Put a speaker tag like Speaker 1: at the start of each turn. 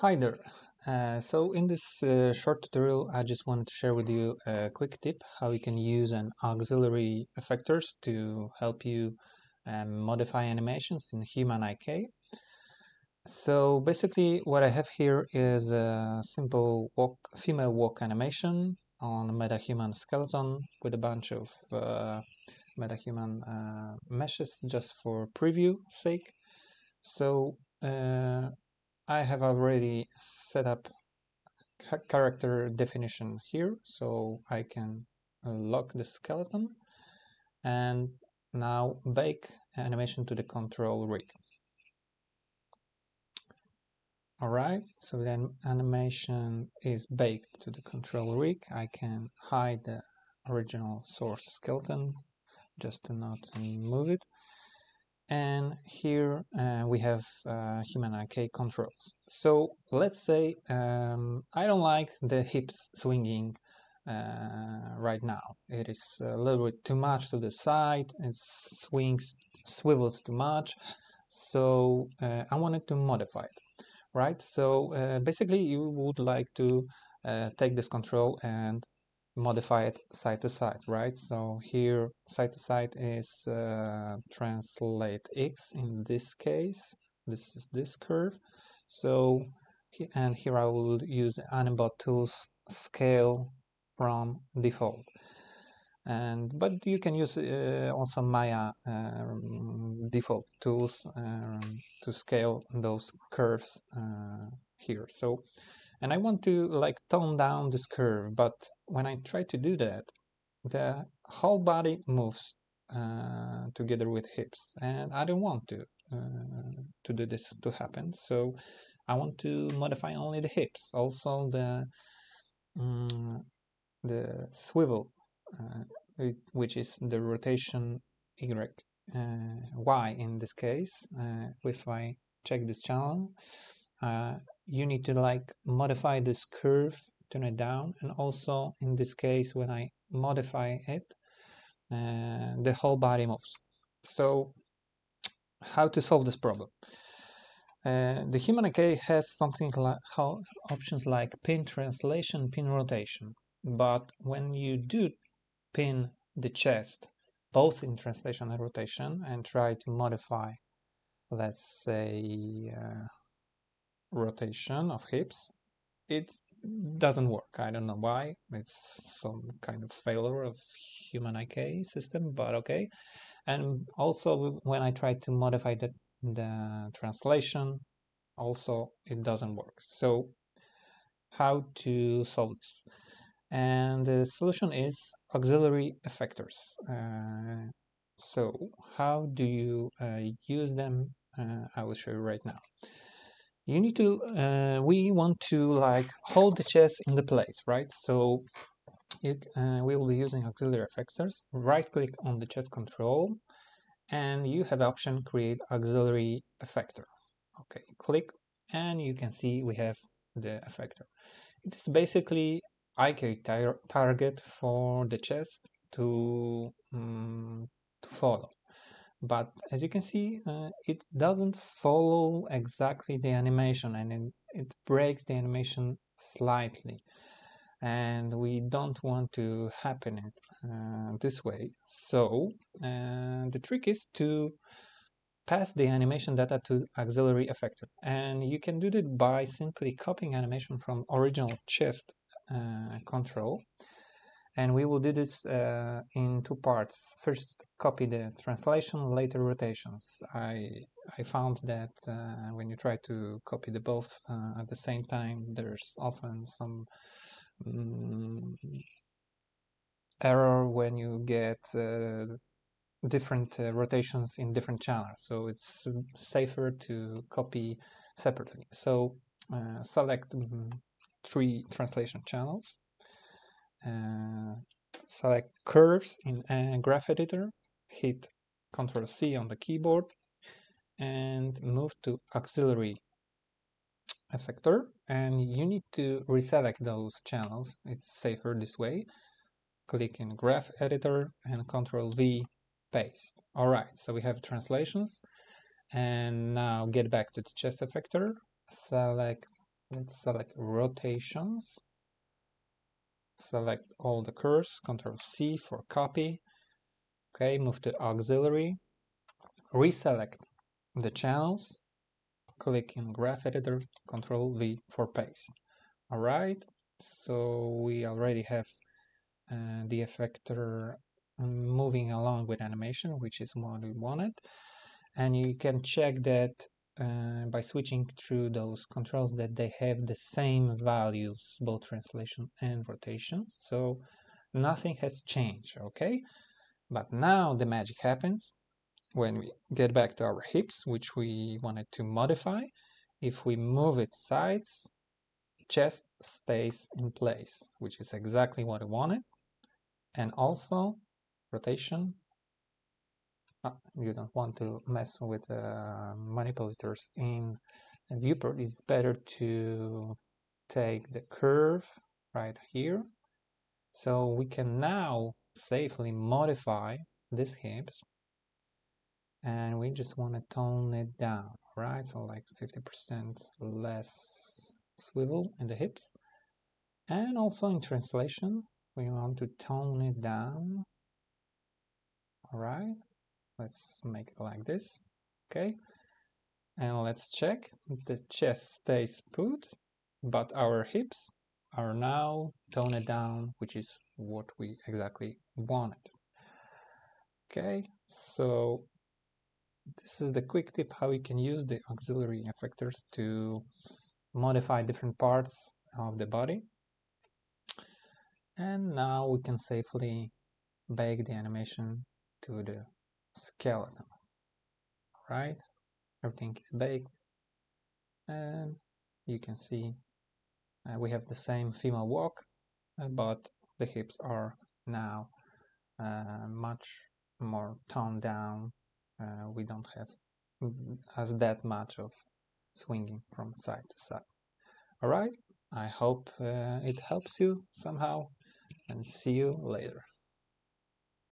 Speaker 1: Hi there. Uh, so in this uh, short tutorial, I just wanted to share with you a quick tip how you can use an auxiliary effectors to help you um, modify animations in Human IK. So basically what I have here is a simple walk, female walk animation on MetaHuman skeleton with a bunch of uh, MetaHuman uh, meshes just for preview sake. So uh, I have already set up character definition here so I can lock the skeleton and now bake animation to the control rig. Alright, so then animation is baked to the control rig. I can hide the original source skeleton just to not move it and here uh, we have uh, human IK controls. So let's say um, I don't like the hips swinging uh, right now. It is a little bit too much to the side, it swings, swivels too much, so uh, I wanted to modify it, right? So uh, basically you would like to uh, take this control and modify it side to side, right? So here side to side is uh, translate x in this case. This is this curve. So and here I will use Animbot tools scale from default. And but you can use uh, also Maya um, default tools um, to scale those curves uh, here. So and I want to like tone down this curve but when I try to do that the whole body moves uh, together with hips and I don't want to uh, to do this to happen. So I want to modify only the hips also the um, the swivel uh, which is the rotation y uh, y in this case uh, if I check this channel uh, you need to like modify this curve turn it down and also in this case when I modify it uh, the whole body moves. So how to solve this problem? Uh, the human IK has something like how options like pin translation pin rotation. But when you do pin the chest both in translation and rotation and try to modify let's say uh, rotation of hips, it doesn't work. I don't know why. It's some kind of failure of human IK system, but okay. And also when I try to modify the, the translation, also it doesn't work. So how to solve this? And the solution is auxiliary effectors. Uh, so how do you uh, use them? Uh, I will show you right now you need to uh, we want to like hold the chest in the place right? So you, uh, we will be using auxiliary effectors. Right click on the chest control and you have option create auxiliary effector. Okay click and you can see we have the effector. It is basically IK tar target for the chest to um, to follow but as you can see uh, it doesn't follow exactly the animation and it, it breaks the animation slightly. And we don't want to happen it uh, this way. So uh, the trick is to pass the animation data to auxiliary effector. And you can do that by simply copying animation from original chest uh, control and we will do this uh, in two parts. First, copy the translation, later rotations. I I found that uh, when you try to copy the both uh, at the same time, there's often some um, error when you get uh, different uh, rotations in different channels. So it's safer to copy separately. So uh, select um, three translation channels Uh, select curves in a graph editor, hit Ctrl C on the keyboard, and move to auxiliary effector. And you need to reselect those channels. It's safer this way. Click in graph editor and Ctrl V paste. All right, so we have translations. And now get back to the chest effector, select let's select rotations select all the curves control C for copy. Okay move to auxiliary. Reselect the channels. Click in graph editor control V for paste. All right so we already have uh, the effector um, moving along with animation which is what we wanted. And you can check that uh, by switching through those controls that they have the same values both translation and rotation. So nothing has changed okay? But now the magic happens when we get back to our hips which we wanted to modify. If we move it sides chest stays in place which is exactly what we wanted. And also rotation you don't want to mess with uh, manipulators in viewport. It's better to take the curve right here. So we can now safely modify this hips. And we just want to tone it down right? So like 50% less swivel in the hips. And also in translation we want to tone it down. All right let's make it like this okay? And let's check. The chest stays put but our hips are now toned down which is what we exactly wanted. Okay so this is the quick tip how you can use the auxiliary effectors to modify different parts of the body. And now we can safely bake the animation to the skeleton right? Everything is baked and you can see uh, we have the same female walk uh, but the hips are now uh, much more toned down. Uh, we don't have as that much of swinging from side to side. All right. I hope uh, it helps you somehow and see you later